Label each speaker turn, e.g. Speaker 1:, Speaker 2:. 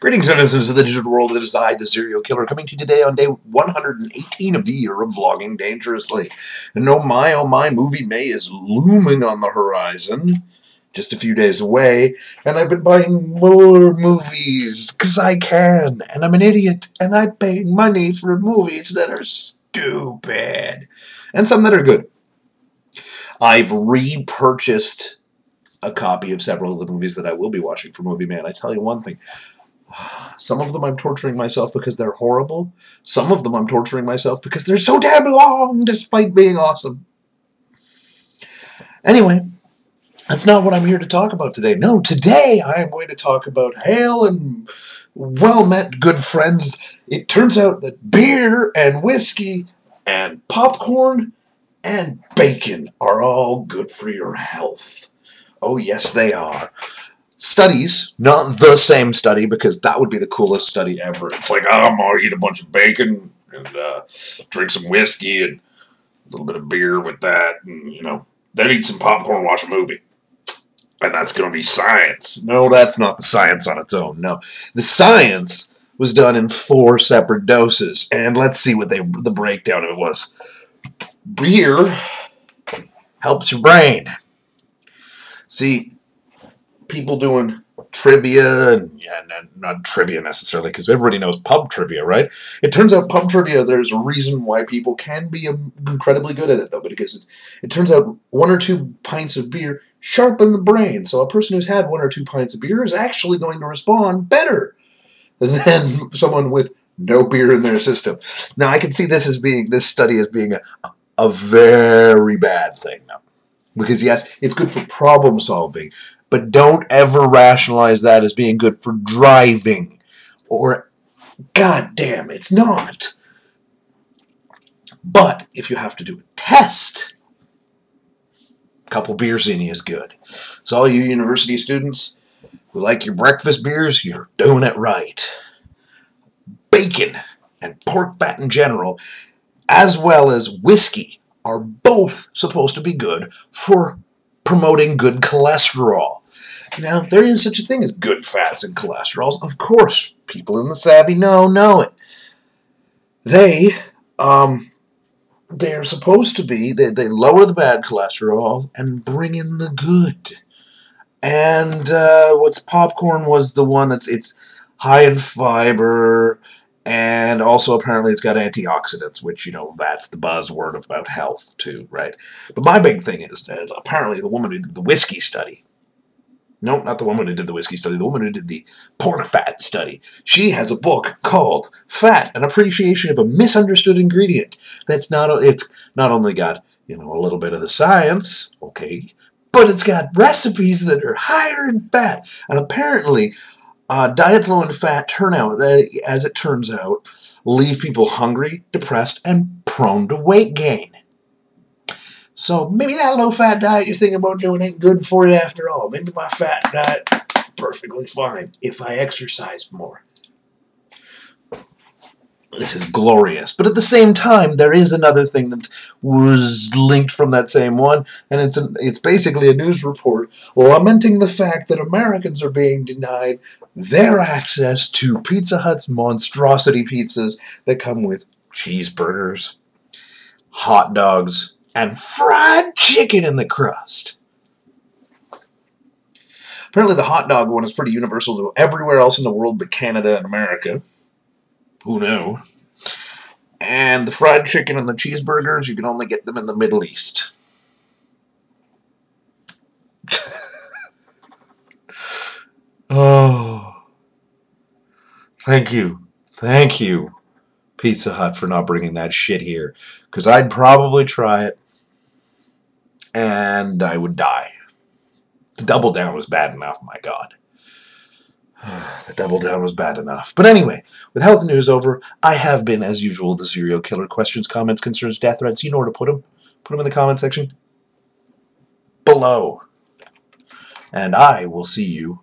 Speaker 1: Greetings, citizens of the digital world. It is I, the Xerial Killer, coming to you today on day 118 of the year of vlogging dangerously. And oh my, oh my, movie May is looming on the horizon. Just a few days away, and I've been buying more movies, because I can, and I'm an idiot, and I pay money for movies that are stupid, and some that are good. I've repurchased a copy of several of the movies that I will be watching for Movie May. I tell you one thing, some of them I'm torturing myself because they're horrible. Some of them I'm torturing myself because they're so damn long despite being awesome. Anyway, that's not what I'm here to talk about today. No, today I am going to talk about hail and well-met good friends. It turns out that beer and whiskey and popcorn and bacon are all good for your health. Oh, yes, they are studies, not the same study, because that would be the coolest study ever. It's like, oh, I'm going to eat a bunch of bacon and uh, drink some whiskey and a little bit of beer with that, and, you know, then eat some popcorn, watch a movie. And that's going to be science. No, that's not the science on its own. No. The science was done in four separate doses. And let's see what they the breakdown of it was. Beer helps your brain. See, people doing trivia and yeah, not trivia necessarily because everybody knows pub trivia, right? It turns out pub trivia there's a reason why people can be incredibly good at it though, because it, it turns out one or two pints of beer sharpen the brain. So a person who's had one or two pints of beer is actually going to respond better than someone with no beer in their system. Now I can see this as being this study as being a, a very bad thing. Because yes, it's good for problem solving, but don't ever rationalize that as being good for driving. Or, god damn, it's not. But if you have to do a test, a couple beers in you is good. So all you university students who like your breakfast beers, you're doing it right. Bacon and pork fat in general, as well as whiskey, are both supposed to be good for promoting good cholesterol. Now, there is such a thing as good fats and cholesterols. Of course, people in the savvy know know it. They, um, they are supposed to be, they, they lower the bad cholesterol and bring in the good. And uh, what's popcorn was the one that's, it's high in fiber, and also apparently it's got antioxidants, which, you know, that's the buzzword about health too, right? But my big thing is that apparently the woman who did the whiskey study, no, not the woman who did the whiskey study, the woman who did the pork fat study. She has a book called Fat, An Appreciation of a Misunderstood Ingredient. That's not, it's not only got, you know, a little bit of the science, okay, but it's got recipes that are higher in fat. And apparently, uh, diets low in fat turn out, as it turns out, leave people hungry, depressed, and prone to weight gain. So maybe that low-fat diet you're thinking about doing ain't good for you after all. Maybe my fat diet perfectly fine if I exercise more. This is glorious. But at the same time, there is another thing that was linked from that same one, and it's it's basically a news report lamenting the fact that Americans are being denied their access to Pizza Hut's monstrosity pizzas that come with cheeseburgers, hot dogs, and fried chicken in the crust. Apparently, the hot dog one is pretty universal to everywhere else in the world but Canada and America. Who knew? And the fried chicken and the cheeseburgers, you can only get them in the Middle East. oh. Thank you. Thank you, Pizza Hut, for not bringing that shit here. Because I'd probably try it and I would die. The double down was bad enough, my God. the double down was bad enough. But anyway, with health news over, I have been, as usual, the Xerial Killer. Questions, comments, concerns, death threats, you know where to put them. Put them in the comment section below. And I will see you